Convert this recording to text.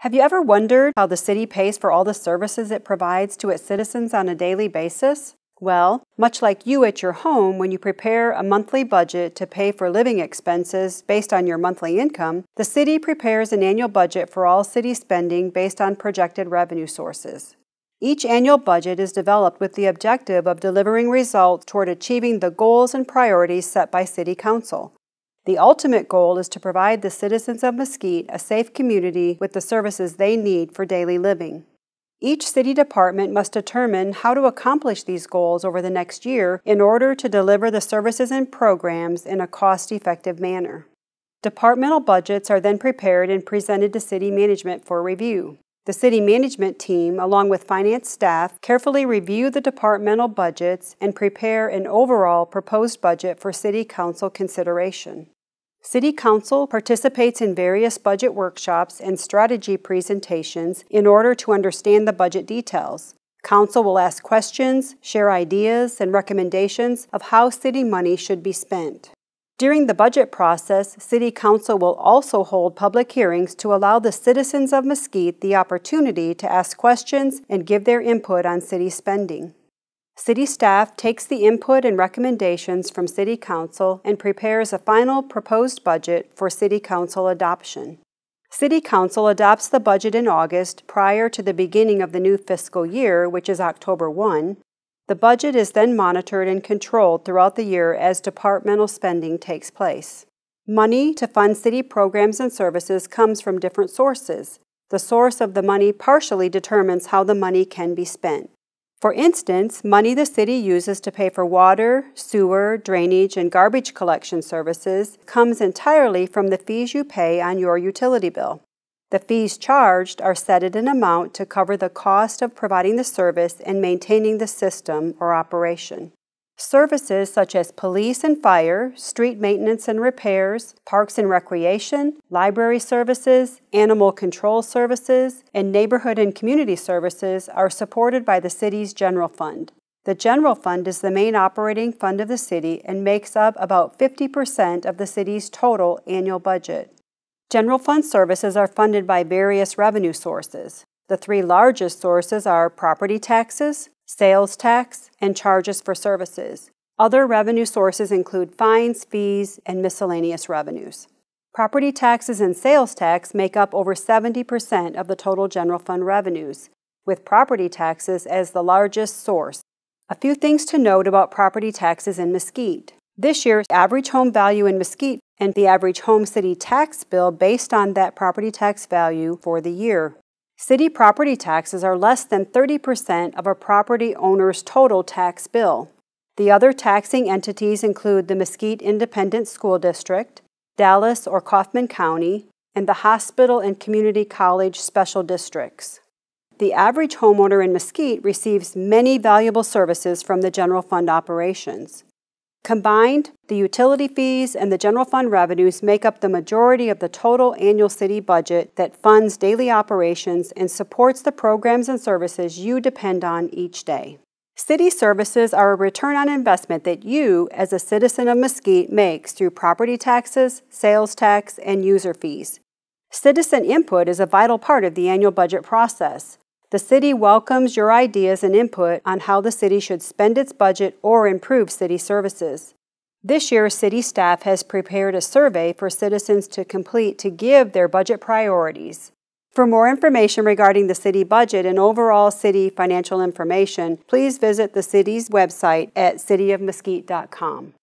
Have you ever wondered how the city pays for all the services it provides to its citizens on a daily basis? Well, much like you at your home, when you prepare a monthly budget to pay for living expenses based on your monthly income, the city prepares an annual budget for all city spending based on projected revenue sources. Each annual budget is developed with the objective of delivering results toward achieving the goals and priorities set by City Council. The ultimate goal is to provide the citizens of Mesquite a safe community with the services they need for daily living. Each city department must determine how to accomplish these goals over the next year in order to deliver the services and programs in a cost effective manner. Departmental budgets are then prepared and presented to city management for review. The city management team, along with finance staff, carefully review the departmental budgets and prepare an overall proposed budget for City Council consideration. City Council participates in various budget workshops and strategy presentations in order to understand the budget details. Council will ask questions, share ideas, and recommendations of how city money should be spent. During the budget process, City Council will also hold public hearings to allow the citizens of Mesquite the opportunity to ask questions and give their input on city spending. City staff takes the input and recommendations from City Council and prepares a final proposed budget for City Council adoption. City Council adopts the budget in August prior to the beginning of the new fiscal year, which is October 1, the budget is then monitored and controlled throughout the year as departmental spending takes place. Money to fund city programs and services comes from different sources. The source of the money partially determines how the money can be spent. For instance, money the city uses to pay for water, sewer, drainage, and garbage collection services comes entirely from the fees you pay on your utility bill. The fees charged are set at an amount to cover the cost of providing the service and maintaining the system or operation. Services such as police and fire, street maintenance and repairs, parks and recreation, library services, animal control services, and neighborhood and community services are supported by the city's general fund. The general fund is the main operating fund of the city and makes up about 50% of the city's total annual budget. General fund services are funded by various revenue sources. The three largest sources are property taxes, sales tax, and charges for services. Other revenue sources include fines, fees, and miscellaneous revenues. Property taxes and sales tax make up over 70% of the total general fund revenues, with property taxes as the largest source. A few things to note about property taxes in Mesquite. This year's average home value in Mesquite and the average home city tax bill based on that property tax value for the year. City property taxes are less than 30% of a property owner's total tax bill. The other taxing entities include the Mesquite Independent School District, Dallas or Kaufman County, and the Hospital and Community College Special Districts. The average homeowner in Mesquite receives many valuable services from the general fund operations. Combined, the utility fees and the general fund revenues make up the majority of the total annual city budget that funds daily operations and supports the programs and services you depend on each day. City services are a return on investment that you, as a citizen of Mesquite, makes through property taxes, sales tax, and user fees. Citizen input is a vital part of the annual budget process. The city welcomes your ideas and input on how the city should spend its budget or improve city services. This year, city staff has prepared a survey for citizens to complete to give their budget priorities. For more information regarding the city budget and overall city financial information, please visit the city's website at cityofmesquite.com.